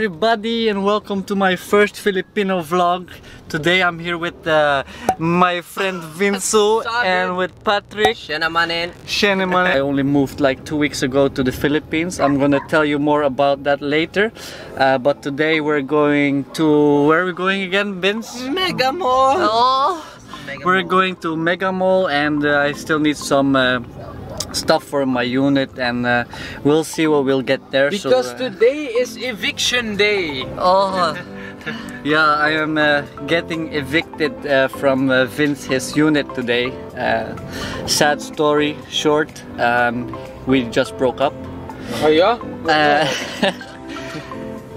everybody and welcome to my first Filipino vlog. Today I'm here with uh, my friend Vinso and with Patrik. Shenamanen. Sheneman. I only moved like two weeks ago to the Philippines. I'm gonna tell you more about that later. Uh, but today we're going to where are we going again, Vince? Mega Mall. Oh, we're going to Mega Mall and uh, I still need some uh, stuff for my unit and uh, we'll see what we'll get there. so, Because uh, today is eviction day. Oh, yeah, I am uh, getting evicted uh, from uh, Vince his unit today. Uh, sad story, short. Um, we just broke up. Oh yeah?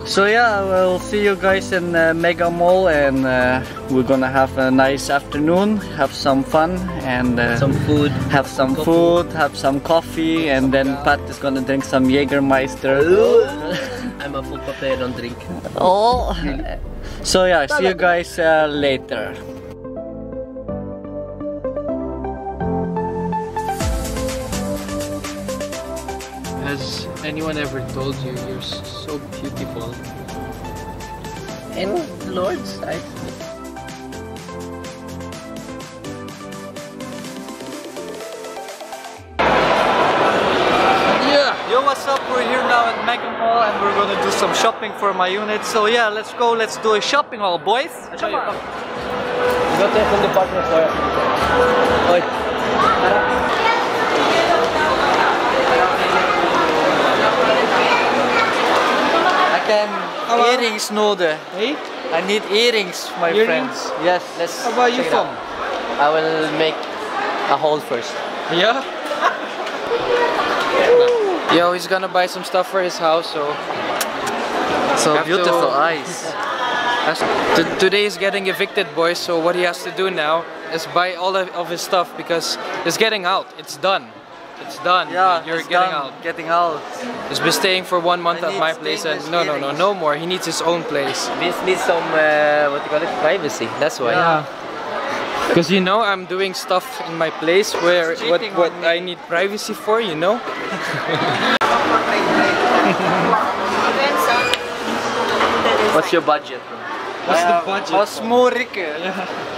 So yeah, we'll see you guys in uh, Mega Mall, and uh, we're gonna have a nice afternoon, have some fun, and uh, Some food. have some food, have some coffee, and then Pat is gonna drink some Jägermeister. I'm a full papel, don't drink. Oh. So yeah, see you guys uh, later. Has anyone ever told you you're so beautiful? In Lord's eyes. What's up? We're here now at Mega Mall and we're gonna do some shopping for my unit. So yeah, let's go. Let's do a shopping haul, boys. Come on. You got that from the department store. Oi. I can earrings, no the. Hey? I need earrings, my Earrings? friends. Yes, let's. How about you from? I will make a hole first. Yeah? Yo, he's gonna buy some stuff for his house, so... So Have to- beautiful eyes. T- today he's getting evicted, boys, so what he has to do now is buy all of, of his stuff because it's getting out. It's done. It's done. Yeah, You're getting done. out. Getting out. He's been staying for one month at my place and no, no, no, no more. He needs his own place. This needs some, uh, what you call it, privacy. That's why. Yeah. Because you know I'm doing stuff in my place where what what. I need privacy for, you know? What's your budget? What's the budget? have Osmorike.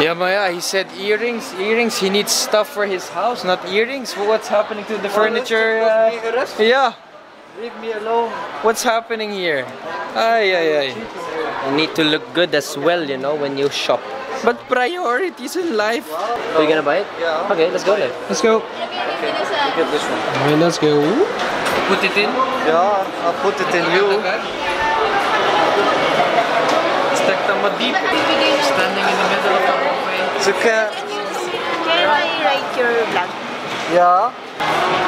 Yeah, but yeah, he said earrings, earrings. He needs stuff for his house, not earrings. What's happening to the furniture? Uh, yeah, Leave me alone. what's happening here? Ay, ay, ay. You need to look good as well, you know, when you shop. But priorities in life. Are you gonna buy it? Yeah. Okay, let's go then. Let's go. Okay, Get this one. Alright, let's go. Put it in. Yeah, I'll put it in you. Stack them deep. Standing in the middle of the hallway. So can, Can I write your vlog? yeah,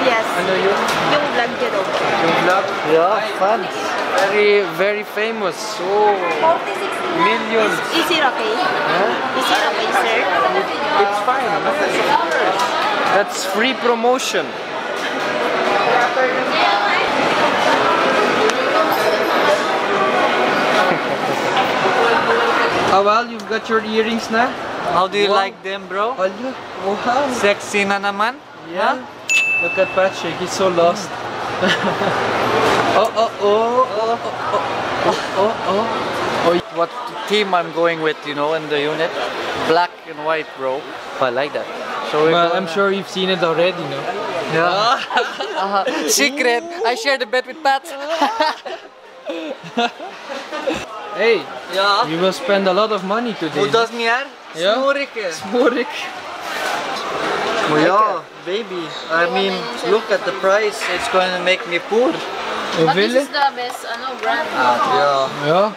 Yes. Ano yun? Yung vlog niya daw. Yung vlog? yeah, fun. Very, very famous. Oh, millions. Is it okay? Huh? Is it okay, sir? It's fine. That's free promotion. Ah well, you've got your earrings na? How do you Wow. like them, bro? Ala, wow. Sexy na naman? Yeah. Look at Patrik, he's so lost. oh, oh, oh, oh, oh, oh, oh, oh. What team I'm going with, you know, in the unit? Black and white, bro. Oh, I like that. So Well, I'm sure you've seen it already, no? Yeah. Uh, secret. I share the bed with Pat. Hey, yeah. you will spend a lot of money today. Hoe does niet Ja. Snorike. Morik. Oh yeah, baby. I mean, look at the price. It's going to make me poor. Oh, but This is the best ano, brand. Ah, yeah. Yeah.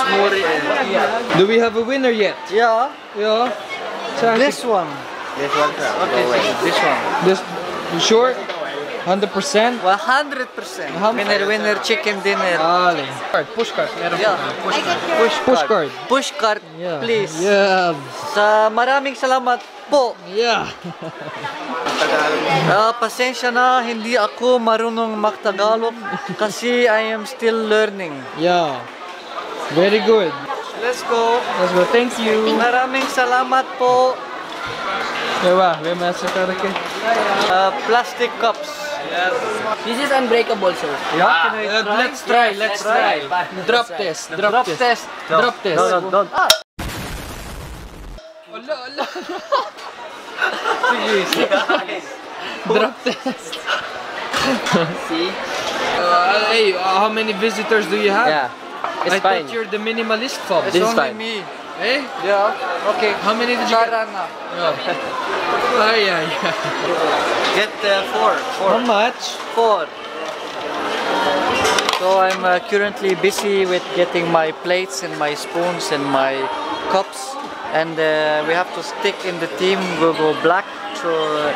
Snorike. Do we have a winner yet? Yeah. Yeah. This one. This one. Okay, this one. This, you sure? 100%? 100%. How- Winner, winner, chicken dinner. Ali. Card, push card. Meron Yeah. get your... Push Push card. card. Push card, Yeah. please. Yeah. Sa maraming salamat po. Yeah. Ah, pasensya na, hindi ako marunong magtagalog kasi I am still learning. Yeah. Very good. Let's go. Let's go. Thank you. Maraming salamat po. Diba? May masa ka rin. Ah, plastic cups. This is unbreakable, sir. Yeah, can I Uh, try? let's try, let's try. Drop test, drop, Drop test. test. Drop test. No, no, don't. Ah. Ala, ala. Drop test. See? Uh, hey, uh, how many visitors do you have? Yeah. It's I fine. thought you're the minimalist fob. This is Only fine. me. Eh? Yeah. Okay. How many did you get? Tara na. Oh. Ay, ay, ay. Get uh, four. Four. How much? Four. So I'm uh, currently busy with getting my plates and my spoons and my cups and uh, we have to stick in the team we'll go black so uh,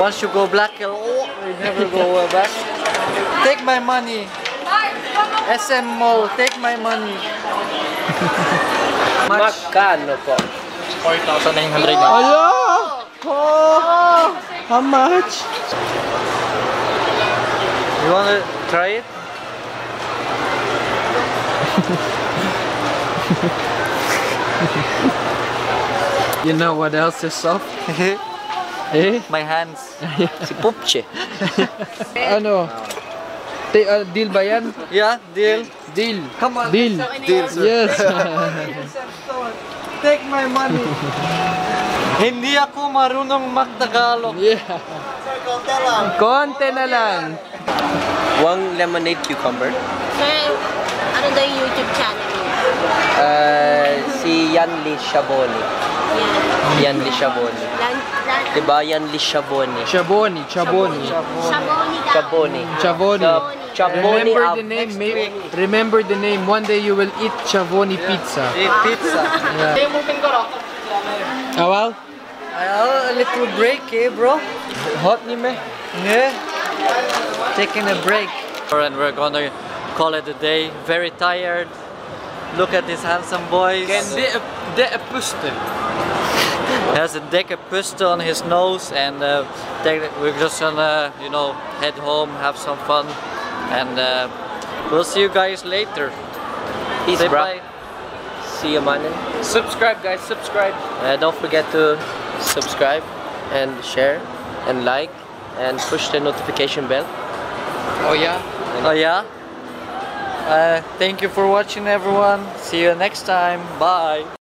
once you go black you'll oh, you never go uh, back take my money SM Mall take my money Magkano po? 4,900 na. Ala! Oh! How much? you wanna try it You know what else is soft? Eh? my hands Si Pupche. Ano? Te, uh, deal ba yan? yeah deal Deal. come on Deal. deal Yes. take my money hindi ako marunong magtagalog yeah. Konti na lang. One lemonade cucumber. Sir, ano daw yung YouTube channel niya? Uh, si Yanli Shaboni. Yan. Yanli Shaboni. Lan, lan, Diba Yanli Shaboni? Chaboni, Chaboni. Shaboni daw. Chaboni. Chaboni. Chaboni Remember the name, may, remember the name. One day you will eat Chavoni pizza. eat pizza Ah, well? Uh, a little break, eh, bro? Hot ni me. Yeah. Taking a break. And we're gonna call it a day. Very tired. Look at these handsome boys. De, de puste. has a decapuste on his nose, and uh, we're just gonna, you know, head home, have some fun, and uh, we'll see you guys later. Peace, Say bro. bye. See you, man. Subscribe, guys. Subscribe. Uh, don't forget to subscribe and share and like and push the notification bell. Oh yeah. Oh yeah. Uh, thank you for watching, everyone. See you next time. Bye.